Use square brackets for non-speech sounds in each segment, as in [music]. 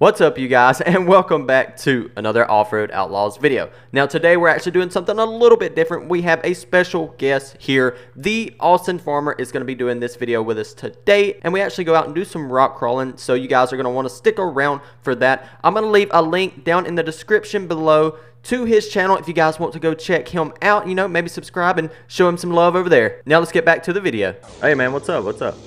What's up you guys [laughs] and welcome back to another Off-Road Outlaws video. Now today we're actually doing something a little bit different. We have a special guest here. The Austin Farmer is going to be doing this video with us today and we actually go out and do some rock crawling so you guys are going to want to stick around for that. I'm going to leave a link down in the description below to his channel if you guys want to go check him out, you know, maybe subscribe and show him some love over there. Now let's get back to the video. Hey man, what's up? What's up?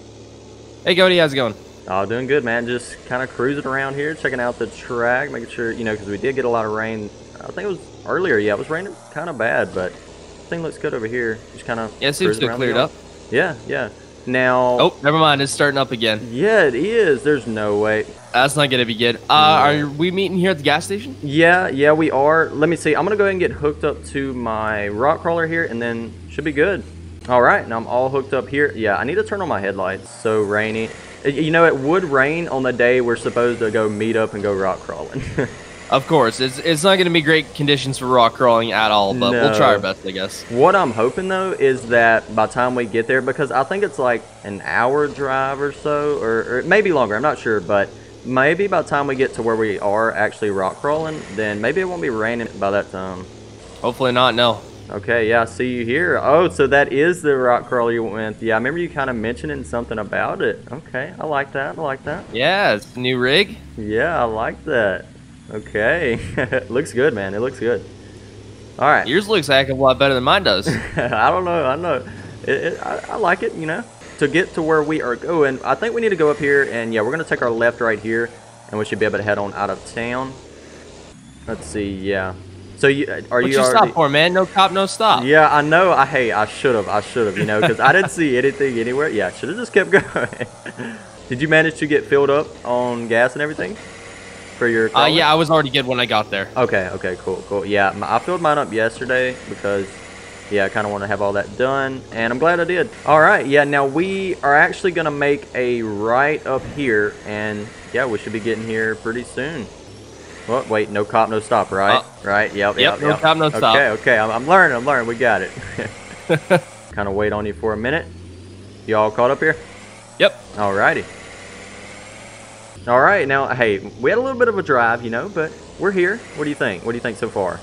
Hey Cody, how's it going? Oh, doing good, man. Just kind of cruising around here, checking out the track, making sure, you know, because we did get a lot of rain. I think it was earlier. Yeah, it was raining kind of bad, but thing looks good over here. Just kind of. Yeah, it seems to have cleared up. Yeah, yeah. Now. Oh, never mind. It's starting up again. Yeah, it is. There's no way. That's not gonna be good. Uh, no. Are we meeting here at the gas station? Yeah, yeah, we are. Let me see. I'm gonna go ahead and get hooked up to my rock crawler here, and then should be good. All right, now I'm all hooked up here. Yeah, I need to turn on my headlights. So rainy. You know, it would rain on the day we're supposed to go meet up and go rock crawling. [laughs] of course, it's it's not going to be great conditions for rock crawling at all, but no. we'll try our best, I guess. What I'm hoping though is that by the time we get there, because I think it's like an hour drive or so, or, or maybe longer. I'm not sure, but maybe by the time we get to where we are actually rock crawling, then maybe it won't be raining by that time. Hopefully not. No. Okay, yeah, I see you here. Oh, so that is the rock crawler you went with. Yeah, I remember you kind of mentioning something about it. Okay, I like that. I like that. Yeah, it's a new rig. Yeah, I like that. Okay, [laughs] looks good, man. It looks good. All right. Yours looks a heck of a lot better than mine does. [laughs] I don't know. I know. It, it, I, I like it, you know. To get to where we are going, I think we need to go up here, and yeah, we're going to take our left right here, and we should be able to head on out of town. Let's see, yeah. So you are what you, you already... stop for, man? No cop, no stop. Yeah, I know. I hey, I should have. I should have. You know, because I didn't see anything anywhere. Yeah, should have just kept [laughs] going. Did you manage to get filled up on gas and everything for your? Uh, yeah, I was already good when I got there. Okay. Okay. Cool. Cool. Yeah, I filled mine up yesterday because. Yeah, I kind of want to have all that done, and I'm glad I did. All right, yeah, now we are actually going to make a right up here, and yeah, we should be getting here pretty soon. Well, wait, no cop, no stop, right? Uh, right, yep, yep, yep. no cop, no stop. Okay, okay, I'm, I'm learning, I'm learning, we got it. [laughs] kind of wait on you for a minute. You all caught up here? Yep. Alrighty. Alright, now, hey, we had a little bit of a drive, you know, but we're here. What do you think? What do you think so far?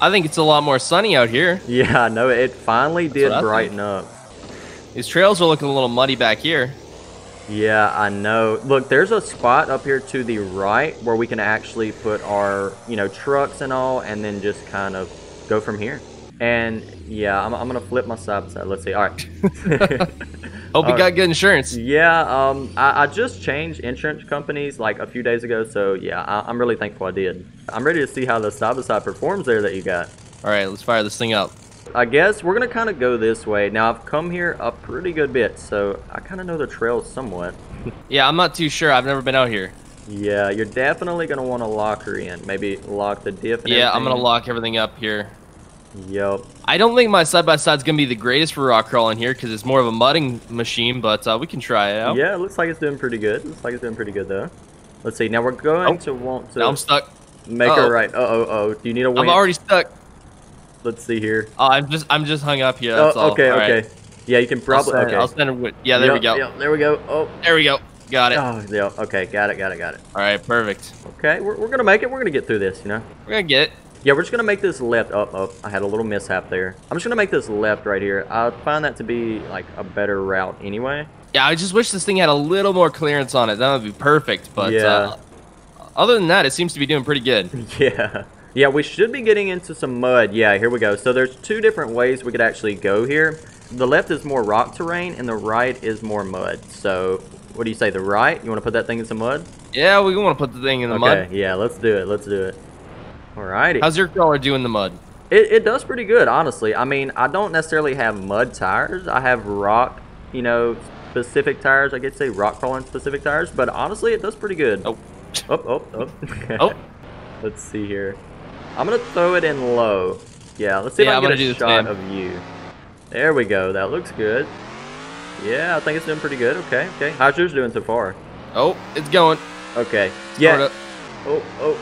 I think it's a lot more sunny out here. Yeah, I know. It finally did brighten up. These trails are looking a little muddy back here. Yeah, I know. Look, there's a spot up here to the right where we can actually put our, you know, trucks and all, and then just kind of go from here. And yeah, I'm, I'm gonna flip my side side. Let's see. All right. [laughs] Hope you got good insurance. Yeah, um, I, I, just changed insurance companies like a few days ago, so yeah, I, am really thankful I did. I'm ready to see how the side by side performs there that you got. All right, let's fire this thing up. I guess we're going to kind of go this way. Now, I've come here a pretty good bit, so I kind of know the trails somewhat. [laughs] yeah, I'm not too sure. I've never been out here. Yeah, you're definitely going to want to lock her in. Maybe lock the diff Yeah, everything. I'm going to lock everything up here. Yep. I don't think my side-by-side is going to be the greatest for rock crawling here because it's more of a mudding machine, but uh, we can try it out. Yeah, it looks like it's doing pretty good. Looks like it's doing pretty good, though. Let's see. Now, we're going oh. to want to... Now I'm stuck. Make uh -oh. her right. Uh-oh, oh. Do you need a I'm already stuck. Let's see here. Oh, I'm just I'm just hung up here. That's oh, okay, all. okay. Right. Yeah, you can probably. I'll send, okay. I'll send it. Yeah, there yep, we go. Yep, there we go. Oh, there we go. Got it. Oh, yeah. Okay, got it, got it, got it. All right, perfect. Okay, we're, we're gonna make it. We're gonna get through this. You know. We're gonna get it. Yeah, we're just gonna make this left. Oh. Oh, I had a little mishap there. I'm just gonna make this left right here. I find that to be like a better route anyway. Yeah, I just wish this thing had a little more clearance on it. That would be perfect. But yeah. Uh, other than that, it seems to be doing pretty good. [laughs] Yeah. Yeah, we should be getting into some mud. Yeah, here we go. So there's two different ways we could actually go here. The left is more rock terrain, and the right is more mud. So what do you say, the right? You want to put that thing in some mud? Yeah, we want to put the thing in the okay, mud. Okay, yeah, let's do it. Let's do it. Alrighty. How's your crawler doing the mud? It, it does pretty good, honestly. I mean, I don't necessarily have mud tires. I have rock, you know, specific tires. I could say rock crawling specific tires. But honestly, it does pretty good. Oh. Oh, oh, oh. oh. [laughs] Let's see here. I'm gonna throw it in low. Yeah, let's see yeah, if I can get a shot of you. There we go. That looks good. Yeah, I think it's doing pretty good. Okay, okay. How's yours doing so far? Oh, it's going. Okay. Yeah. Oh, oh.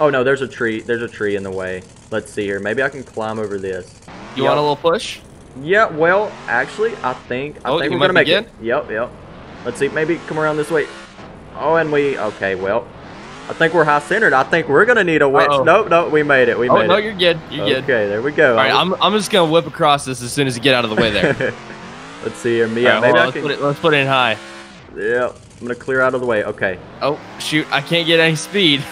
Oh no, there's a tree. There's a tree in the way. Let's see here. Maybe I can climb over this. You yep. want a little push? Yeah. Well, actually, I think I oh, think we're gonna make it. Yep, yep. Let's see. Maybe come around this way. Oh, and we. Okay. Well, I think we're high centered. I think we're gonna need a winch. Uh-oh. Nope, nope, we made it. We Oh made no, it. No, you're good. You're good. Okay, there we go. All right, I'm, I'm just gonna whip across this as soon as you get out of the way there. [laughs] Let's see here. Me, right, maybe on, I let's, can. put it, let's put it in high. Yeah, I'm gonna clear out of the way. Okay. Oh shoot, I can't get any speed.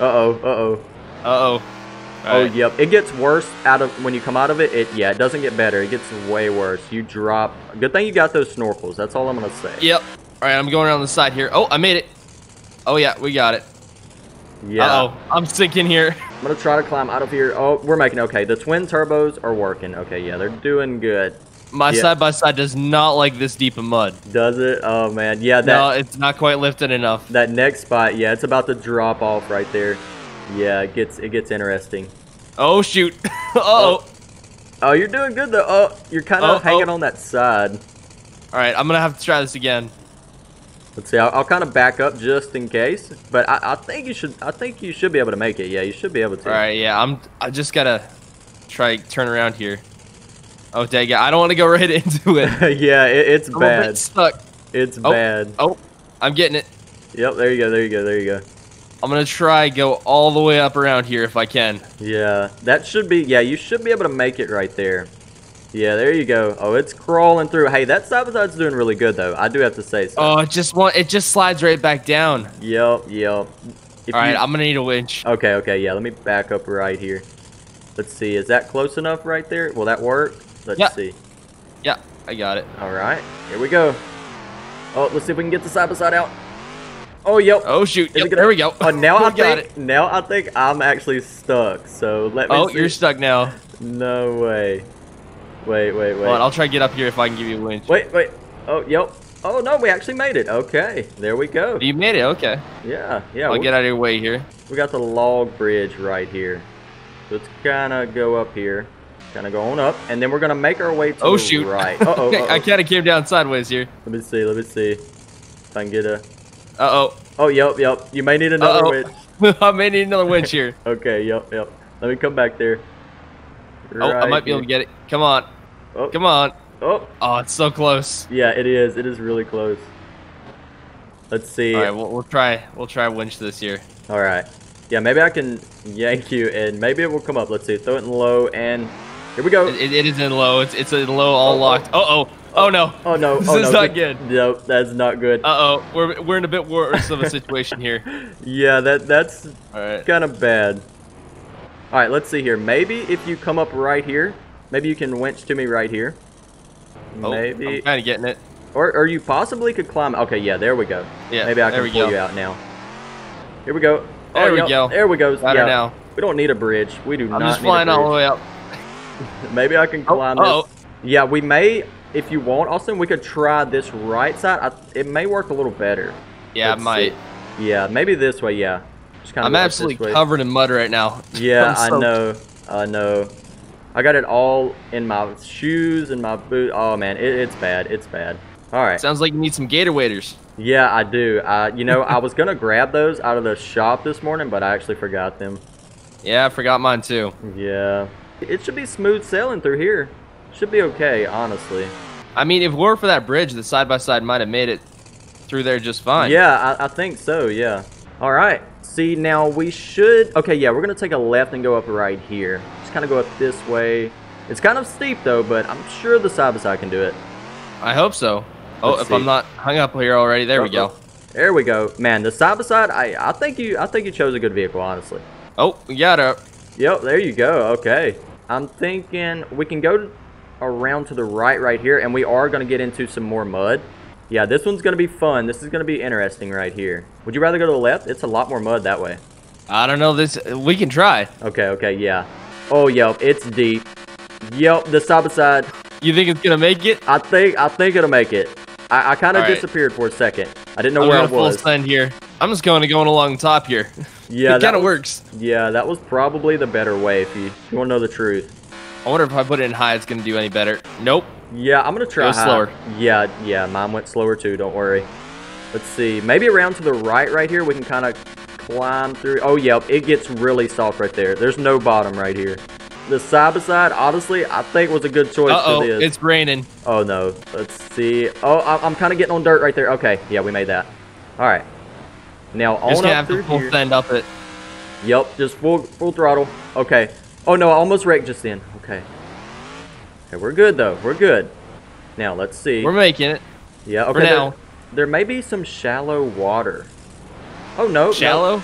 Uh oh. Uh oh. Uh oh. Oh yep, it gets worse out of when you come out of it. It yeah, it doesn't get better. It gets way worse. You drop. Good thing you got those snorkels. That's all I'm gonna say. Yep. All right, I'm going around the side here. Oh, I made it. Oh yeah, we got it. Yeah. Uh oh, I'm sinking here. I'm gonna try to climb out of here. Oh, we're making okay. The twin turbos are working. Okay, yeah, they're doing good. My Yeah. side by side does not like this deep of mud. Does it? Oh man, yeah. That no, it's not quite lifted enough. that next spot, yeah, it's about to drop off right there. Yeah, it gets it gets interesting. Oh shoot. [laughs] uh oh. Oh, you're doing good though. Oh, you're kind Oh, of hanging oh. on that side. All right, I'm gonna have to try this again. Let's see. I'll, I'll kind of back up just in case, but I, I think you should. I think you should be able to make it. Yeah, you should be able to. All right, yeah, I'm. I just gotta try turn around here. Oh dang it! I don't want to go [laughs] right into it. [laughs] yeah, it, it's I'm bad. stuck. It's Oh. bad. Oh, I'm getting it. Yep. There you go. There you go. There you go. I'm gonna try go all the way up around here if I can. Yeah, that should be. Yeah, you should be able to make it right there. Yeah, there you go. Oh, it's crawling through. Hey, that sabotage's doing really good though. I do have to say so. Oh, it just want it just slides right back down. Yep. Yep. If All right, you- I'm gonna need a winch. Okay, okay, yeah, let me back up right here. Let's see, is that close enough right there? Will that work? Let's Yeah. see. Yeah, I got it. All right, here we go. Oh, let's see if we can get the side by side out. Oh, yep. Oh shoot! Yep, gonna- there we go. Oh, now [laughs] I think now I think I'm actually stuck. So let me. Oh, see. you're stuck now. [laughs] No way. Wait, wait, wait. On, I'll try to get up here if I can give you a winch. Wait, wait. Oh, yep. Oh no, we actually made it. Okay, there we go. You made it. Okay. Yeah, yeah. I'll we, get out of your way here. we got the log bridge right here. So let's kind of go up here. Kind of go on up, and then we're gonna make our way to Oh the shoot! right. [laughs] Uh oh. I kind of came down sideways here. Let me see. Let me see. If I can get a. Uh Oh, Oh, yep, yep. You may need oh. another Uh winch. oh. [laughs] I may need another winch here. [laughs] Okay, yep, yep. Let me come back there. Oh, I Right might be able to get it. Come on. Oh, Come on. oh, Oh, it's so close. yeah, it is. It is really close. Let's see. All right, we'll, we'll try. We'll try winch this year. All right. Yeah, maybe I can yank you, and maybe it will come up. Let's see. Throw it in low, and here we go. It, it- it is in low. It's it's in low, all Oh, oh. locked. Uh oh. Oh no. Oh no! This oh is no! not good. Nope, that's not good. Uh oh. We're we're in a bit worse of a situation here. [laughs] yeah, that that's right. kind of bad. All right, let's see here. Maybe if you come up right here, maybe you can winch to me right here. Oh, maybe, I'm kind of getting it. or or you possibly could climb. Okay, yeah, there we go. Yeah. maybe I can pull go. you out now. Here we go. Oh, there we go. There we go. Got yeah, now. We don't need a bridge. We do not. I'm just flying all the way up. [laughs] Maybe I can Oh, climb uh-oh. this. Yeah, we may, if you want, Austin, we could try this right side. I, it may work a little better. Yeah, I Let's might. see. Yeah, maybe this way. Yeah. Just kind of I'm absolutely covered in mud right now. [laughs] Yeah, I'm I know. I know. I got it all in my shoes and my boot. Oh man, it, it's bad. It's bad. All right. Sounds like you need some gator waders. Yeah, I do. Uh, you know, I [laughs] was gonna grab those out of the shop this morning, but I actually forgot them. Yeah, I forgot mine too. Yeah. It should be smooth sailing through here. Should be okay, honestly. I mean, if it weren't for that bridge, the side by side might have made it through there just fine. Yeah, I, I think so. Yeah. All right. See, now we should. Okay, yeah, we're gonna take a left and go up right here. Just kind of go up this way. It's kind of steep though, but I'm sure the side by side can do it. I hope so. Oh, Let's if see. I'm not hung up here already, there we go. There we go. Man, the side by side. I I think you I think you chose a good vehicle, honestly. Oh, we got her. Yep, there you go. Okay. I'm thinking we can go around to the right right here, and we are going to get into some more mud. Yeah, this one's going to be fun. This is going to be interesting right here. Would you rather go to the left? It's a lot more mud that way. I don't know this. We can try. Okay, okay, yeah. Oh, yep, it's deep. Yep, the side by side. You think it's gonna make it? I think I think it'll make it. I, I kind of right. disappeared for a second. I didn't know I'm where I gonna full was. send here. I'm just going to going along the top here. Yeah, [laughs] it that kind of works. Yeah, that was probably the better way if you, if you want to know the truth. I wonder if I put it in high, it's gonna do any better. Nope. Yeah, I'm gonna try Go slower. Yeah, yeah, mine went slower too. Don't worry. Let's see. Maybe around to the right, right here, we can kind of climb through. Oh, yep, it gets really soft right there. There's no bottom right here. The side by side, honestly, I think was a good choice Uh oh, for this. it's raining. Oh no. Let's see. Oh, I- I'm kind of getting on dirt right there. Okay, yeah, we made that. All right. Now on Just gonna up have to full here. send up it. Yep, just full full throttle. Okay. Oh no, I almost wrecked just then. Okay. Okay, we're good though. We're good. Now let's see. We're making it. yeah. Okay. for there- now. There, may be some shallow water. Oh no. Shallow?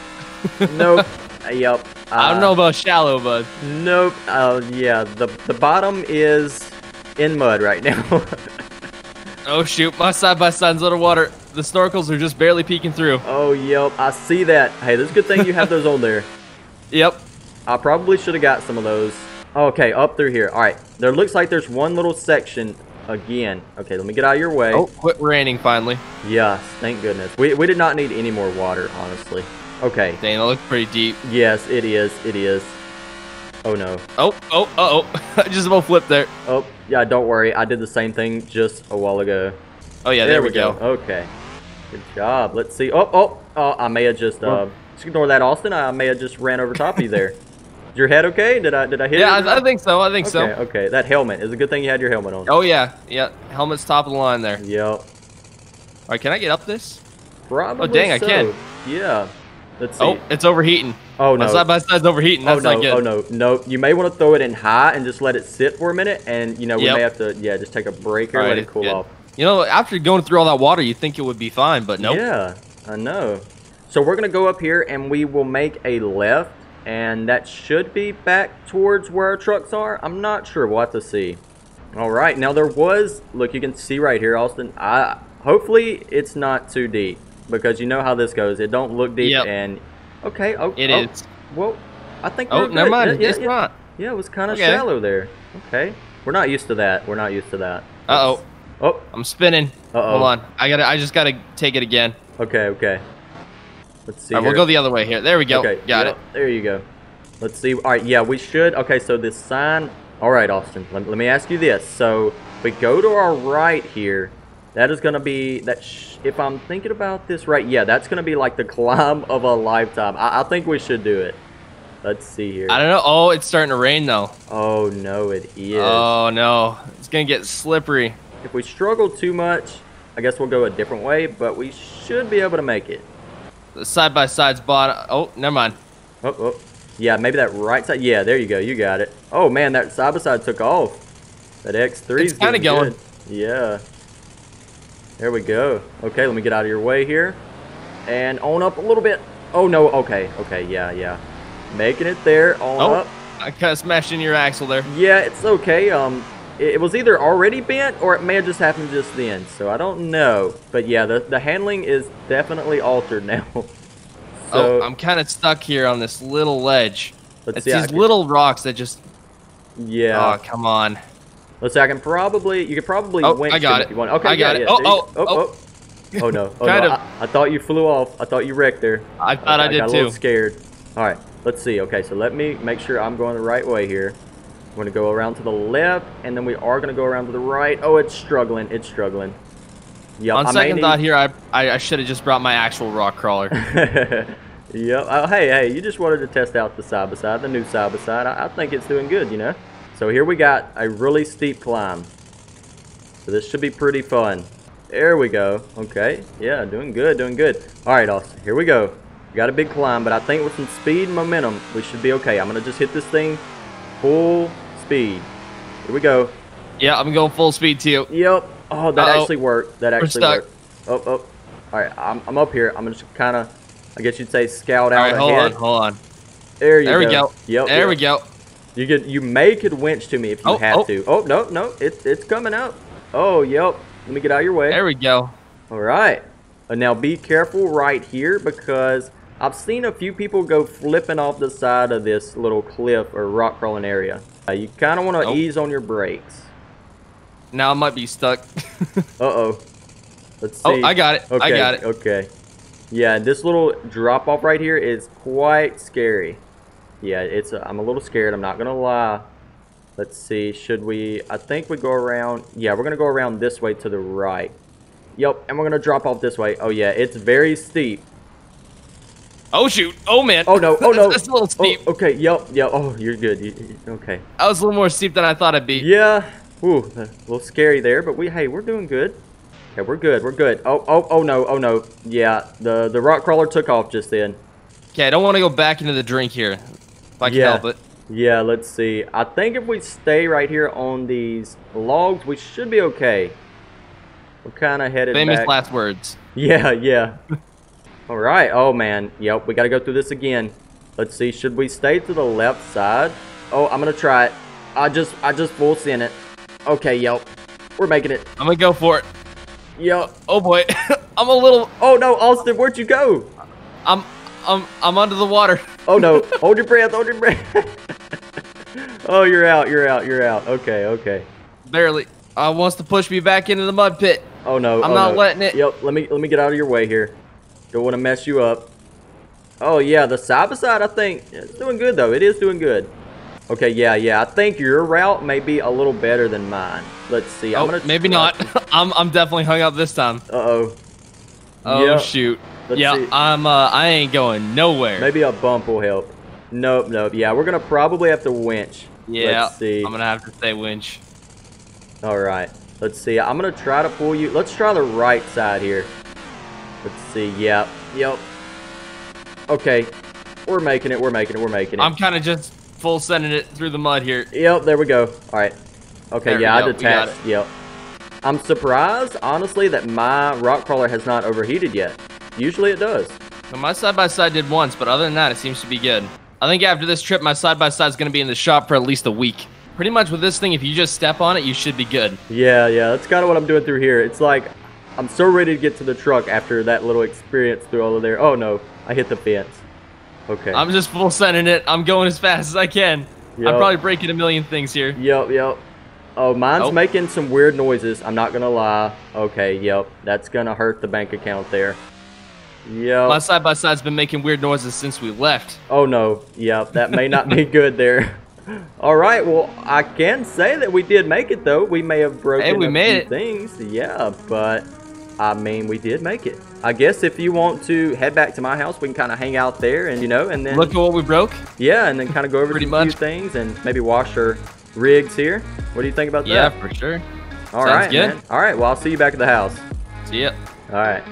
Nope. nope. [laughs] Uh, yep. I don't uh, know about shallow, but Nope. Uh, yeah. The the bottom is in mud right now. [laughs] oh shoot, my side by side's under water. The snorkels are just barely peeking through. oh yep. I see that. Hey, this is a good thing you have those on there. [laughs] Yep. I probably should have got some of those. Okay, up through here. All right. There looks like there's one little section again. Okay, let me get out of your way. Oh, quit raining finally. Yes, thank goodness. We, we did not need any more water, honestly. Okay. Dang, it looks pretty deep. Yes, it is. It is. Oh no. Oh, oh, uh oh. [laughs] I just about flipped there. Oh, yeah, don't worry. I did the same thing just a while ago. Oh yeah, there, we go. Okay. Good job. Let's see. Oh, oh, oh, I may have just, uh, just ignore that, Austin. I may have just ran over top of you there. [laughs] Is your head okay? Did I, did I hit Yeah, it? I, I think so. I think Okay, so. okay. That helmet. It's a good thing you had your helmet on. Oh yeah, yeah. Helmet's top of the line there. Yep. All right, can I get up this? Probably Oh dang, I can. Yeah. Let's oh, see. Oh, it's overheating. Oh, My no. side by side's overheating. Oh no! not good. Oh no! No! You may want to throw it in high and just let it sit for a minute, and you know we Yep. may have to yeah just take a break or All let it cool good. off. You know, after going through all that water, you think it would be fine, but nope. Yeah, I know. So we're gonna go up here and we will make a left, and that should be back towards where our trucks are. I'm not sure. We'll have to see. All right. Now there was look. You can see right here, Austin. I hopefully it's not too deep because you know how this goes. It don't look deep Yep. and okay. Oh, It oh, is. Well, I think. Oh, never mind. Yeah, it's yeah, not. Yeah, it was kind of Okay. shallow there. Okay. We're not used to that. We're not used to that. Uh oh. Oh, I'm spinning. Uh-oh. Hold on. I gotta. I just gotta take it again. okay, okay. Let's see. All right, we'll go the other way here. There we go. Okay, Got it. There you go. Let's see. All right, yeah, we should. Okay, so this sign. All right, Austin. Let, let me ask you this. So if we go to our right here. That is gonna be that. Sh if I'm thinking about this right, yeah, that's gonna be like the climb of a lifetime. I, I think we should do it. Let's see here. I don't know. Oh, it's starting to rain though. Oh no, it is. Oh no, it's gonna get slippery. If we struggle too much, I guess we'll go a different way, but we should be able to make it. The side by side's bottom. Oh, never mind. Oh, oh. Yeah, maybe that right side. Yeah, there you go. You got it. Oh, man, that side by side took off. That X3 is kinda going. good. Yeah. There we go. Okay, let me get out of your way here. And on up a little bit. Oh, no. Okay, okay. Yeah, yeah. Making it there. On Oh, up. I kind of smashed in your axle there. Yeah, it's okay. Um, it, was either already bent or it may have just happened just then. So I don't know. But yeah, the, the handling is definitely altered [laughs] now. so oh, I'm kind of stuck here on this little ledge. let's It's see. These can- little rocks that just. yeah. Oh, come on. Let's see. I can probably. You could probably Oh, I got it. if you want. Okay, I got yeah, it. yeah, Oh, you- oh, oh, oh. Oh no! [laughs] Oh Kind no! of. I, I thought you flew off. I thought you wrecked there. I thought I, did got a too. little scared. All right, let's see. Okay, so let me make sure I'm going the right way here. I'm going to go around to the left, and then we are going to go around to the right. Oh, it's struggling. It's struggling. Yep. On I second need- thought here, I I, I should have just brought my actual rock crawler. [laughs] yep. Oh, hey, hey, you just wanted to test out the side by side, the new side by side. I, I think it's doing good, you know. So here we got a really steep climb. So this should be pretty fun. There we go. Okay. Yeah, doing good, doing good. All right, Austin. Here we go. We got a big climb, but I think with some speed and momentum, we should be okay. I'm gonna just hit this thing full speed. Here we go. yeah, I'm going full speed too. Yep. Oh, that Uh-oh. actually worked. That actually stuck. worked. Oh, oh. All right, I'm, I'm up here. I'm gonna just kind of, I guess you'd say, scout All out right, hold ahead. on, hold on. There you There go. we go. Yep. there yep. we go. You could, you may could winch to me if you Oh, had oh. to. Oh no, no, it's it's coming out. Oh, yep. Let me get out of your way. There we go. All right. And now be careful right here because I've seen a few people go flipping off the side of this little cliff or rock crawling area. Uh, you kind of want to Nope. ease on your brakes. Now I might be stuck. [laughs] Uh oh. Let's see. oh, I got it. Okay, I got it. Okay. Yeah, this little drop off right here is quite scary. Yeah, it's. i I'm a little scared. I'm not gonna lie. Let's see. Should we? I think we go around. Yeah, we're gonna go around this way to the right. Yep, and we're gonna drop off this way. Oh yeah, it's very steep. Oh shoot. Oh man. Oh no! Oh no! [laughs] That's a little oh, steep. Oh, okay. Yep. Yep. Oh, you're good. You, you- okay. I was a little more steep than I thought it'd be. Yeah. Ooh, a little scary there, but we. Hey, we're doing good. Okay, we're good. We're good. Oh, oh, oh no, oh no. Yeah, the the rock crawler took off just then. Okay, I don't want to go back into the drink here. If I can Yeah. help it. Yeah, let's see. I think if we stay right here on these logs, we should be okay. We're kind of headed Famous back. last words. [laughs] Yeah, yeah. All right. Oh man. Yep. We got to go through this again. Let's see. Should we stay to the left side? Oh, I'm gonna try it. I just, I just full send it. Okay. Yep. We're making it. I'm gonna go for it. Yep. Oh boy, [laughs] I'm a little. Oh no, Austin, where'd you go? I'm, I'm, I'm under the water. [laughs] Oh no. hold your breath. Hold your breath. [laughs] oh, you're out. You're out. You're out. Okay. Okay. Barely. Uh, wants to push me back into the mud pit. Oh no. I'm oh, not no. letting it. Yep. Let me, let me get out of your way here. Don't want to mess you up. Oh yeah, the side by side. I think it's doing good though. It is doing good. Okay, yeah, yeah. I think your route may be a little better than mine. Let's see. Oh, I'm gonna maybe not. [laughs] I'm, I'm definitely hung up this time. Uh oh. Oh Yeah. shoot. Let's yeah, see. I'm. Uh, I ain't going nowhere. Maybe a bump will help. Nope, nope. Yeah, we're gonna probably have to winch. Yeah. Let's see. I'm gonna have to say winch. All right. Let's see. I'm gonna try to pull you. Let's try the right side here. Let's see. Yep. Yep. Okay. We're making it. We're making it. We're making it. I'm kind of just full sending it through the mud here. Yep, there we go. All right. Okay, There yeah, I go, we got detached. Yep. I'm surprised, honestly, that my rock crawler has not overheated yet. Usually it does. So my side by side did once, but other than that, it seems to be good. I think after this trip, my side by side is gonna be in the shop for at least a week. Pretty much with this thing, if you just step on it, you should be good. Yeah, yeah, that's kind of what I'm doing through here. It's like I'm so ready to get to the truck after that little experience through all of there. Oh no, I hit the fence. Okay. I'm just full sending it. I'm going as fast as I can. Yep. I'm probably breaking a million things here. Yep, yep. Oh, mine's making some weird noises. I'm not gonna lie. Okay, yep. That's gonna hurt the bank account there. Yep. My side by side's been making weird noises since we left. Oh no, yep, that may not be [laughs] good there. All right, well, I can say that we did make it though. We may have broken Hey, we a made few it. things, yeah, but I mean, we did make it. I guess if you want to head back to my house, we can kind of hang out there, and you know, and then Look at what we broke. yeah, and then kind of go over Pretty some few much. things and maybe wash our rigs here. What do you think about Yeah, that? Yeah, for sure. All sounds right. All right, well, I'll see you back at the house. See ya. All right.